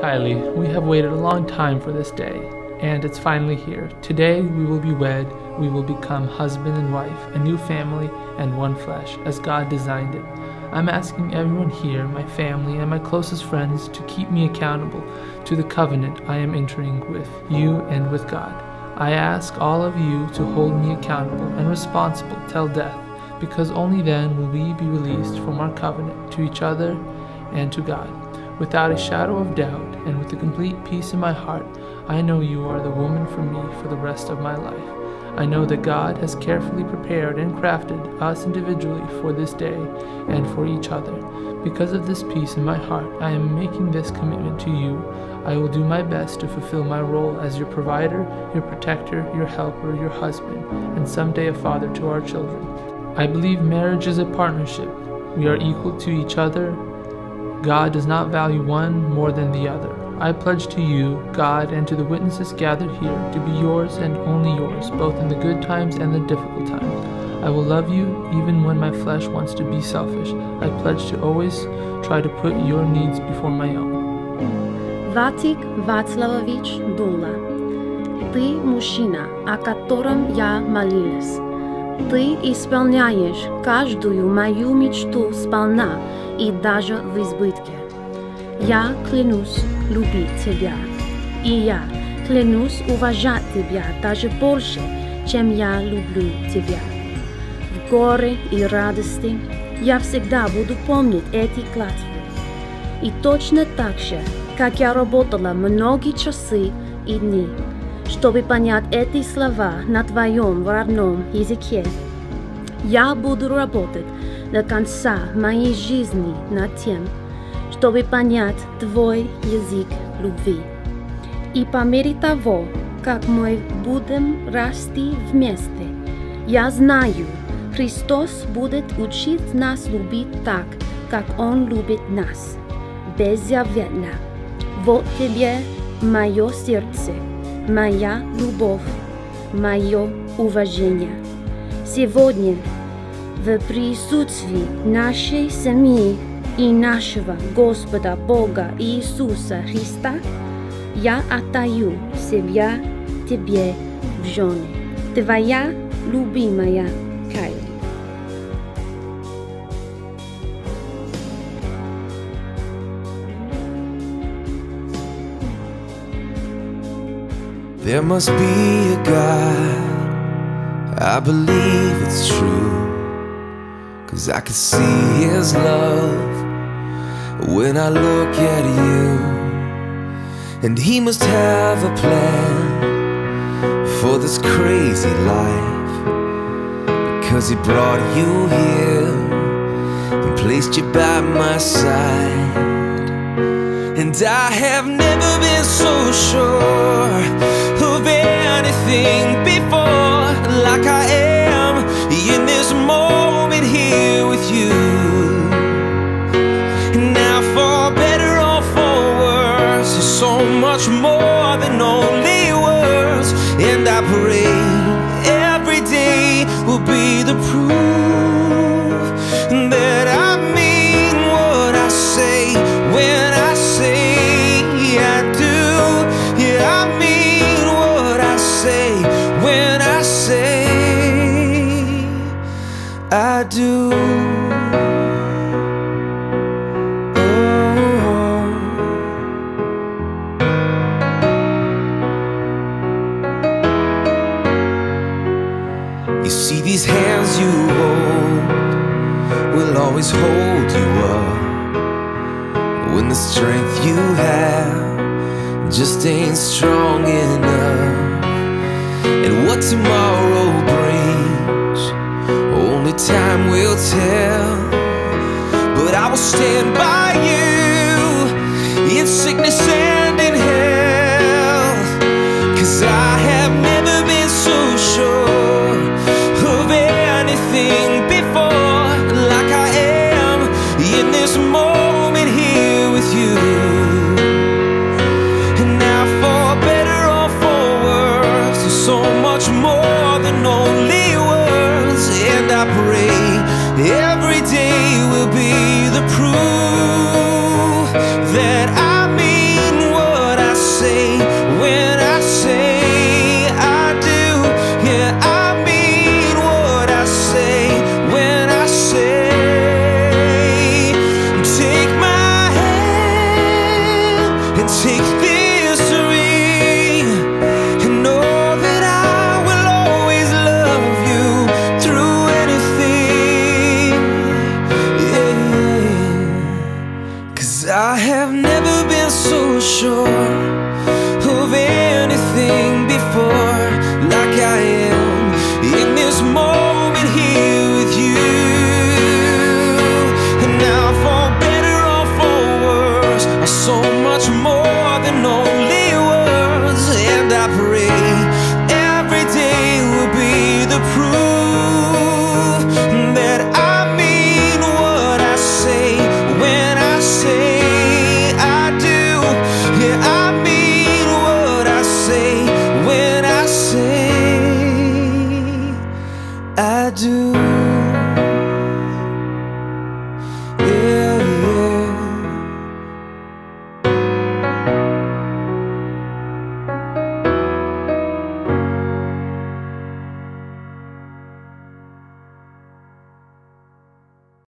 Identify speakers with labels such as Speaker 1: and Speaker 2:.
Speaker 1: Kylie, we have waited a long time for this day, and it's finally here. Today we will be wed, we will become husband and wife, a new family, and one flesh, as God designed it. I'm asking everyone here, my family, and my closest friends to keep me accountable to the covenant I am entering with you and with God. I ask all of you to hold me accountable and responsible till death, because only then will we be released from our covenant to each other and to God. Without a shadow of doubt and with a complete peace in my heart, I know you are the woman for me for the rest of my life. I know that God has carefully prepared and crafted us individually for this day and for each other. Because of this peace in my heart, I am making this commitment to you. I will do my best to fulfill my role as your provider, your protector, your helper, your husband, and someday a father to our children. I believe marriage is a partnership. We are equal to each other. God does not value one more than the other. I pledge to you, God, and to the witnesses gathered here to be yours and only yours, both in the good times and the difficult times. I will love you even when my flesh wants to be selfish. I pledge to always try to put your needs before my own.
Speaker 2: Ватик Вацлавович Дула, ты мужчина, о котором я молилась. Ты исполняешь каждую мою мечту сполна и даже в избытке. Я клянусь любить тебя, и я клянусь уважать тебя даже больше, чем я люблю тебя. В горе и радости я всегда буду помнить эти клятвы. И точно так же, как я работала многие часы и дни, чтобы понять эти слова на твоем родном языке, я буду работать до конца моей жизни над тем, чтобы понять твой язык любви. И по мере того, как мы будем расти вместе, я знаю, Христос будет учить нас любить так, как Он любит нас, беззаветно. Вот тебе мое сердце, моя любовь, мое уважение. Сегодня в присутствии нашей семьи и нашего Господа Бога Иисуса Христа я отдаю себя тебе в жены. Твоя любимая Кайли.
Speaker 3: There must be a God, I believe it's true. Cause I can see His love when I look at you. And He must have a plan for this crazy life. Because He brought you here and placed you by my side. And I have never been so sure of anything before, like I am in this moment here with you. Now, for better or for worse, so much more than only words. And I pray every day will be the proof do. Oh. You see, these hands you hold will always hold you up when the strength you have just ain't strong enough. And what tomorrow stand by you in sickness and in health. Cause I have never been so sure of anything before, like I am in this moment here with you. And now, for better or for worse, so much more than only words. And I pray every way